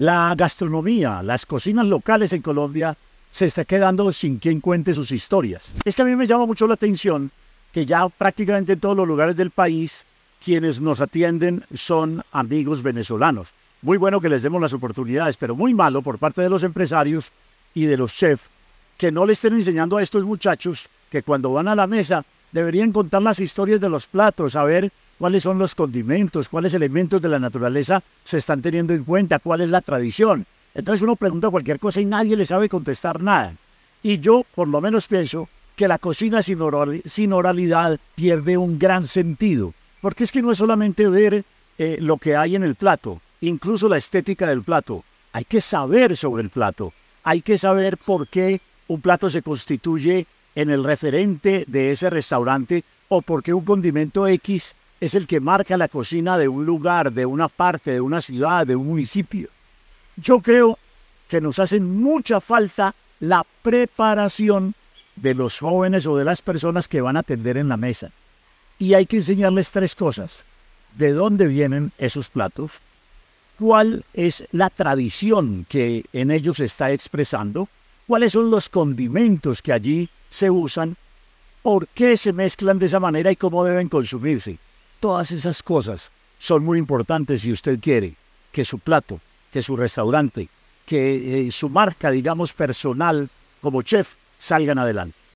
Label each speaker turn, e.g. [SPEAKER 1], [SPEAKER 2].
[SPEAKER 1] la gastronomía, las cocinas locales en Colombia se está quedando sin quien cuente sus historias. Es que a mí me llama mucho la atención que ya prácticamente en todos los lugares del país quienes nos atienden son amigos venezolanos. Muy bueno que les demos las oportunidades, pero muy malo por parte de los empresarios y de los chefs que no le estén enseñando a estos muchachos que cuando van a la mesa deberían contar las historias de los platos, saber cuáles son los condimentos, cuáles elementos de la naturaleza se están teniendo en cuenta, cuál es la tradición. Entonces uno pregunta cualquier cosa y nadie le sabe contestar nada. Y yo por lo menos pienso que la cocina sin, oralidad pierde un gran sentido, porque es que no es solamente ver eh, lo que hay en el plato, incluso la estética del plato. Hay que saber sobre el plato, hay que saber por qué un plato se constituye en el referente de ese restaurante o por qué un condimento X es el que marca la cocina de un lugar, de una parte, de una ciudad, de un municipio. Yo creo que nos hace mucha falta la preparación de los jóvenes o de las personas que van a atender en la mesa. Y hay que enseñarles tres cosas. ¿De dónde vienen esos platos? ¿Cuál es la tradición que en ellos se está expresando? ¿Cuáles son los condimentos que allí se usan? ¿Por qué se mezclan de esa manera y cómo deben consumirse? Todas esas cosas son muy importantes si usted quiere que su plato que su restaurante, que eh, su marca, digamos, personal como chef salgan adelante.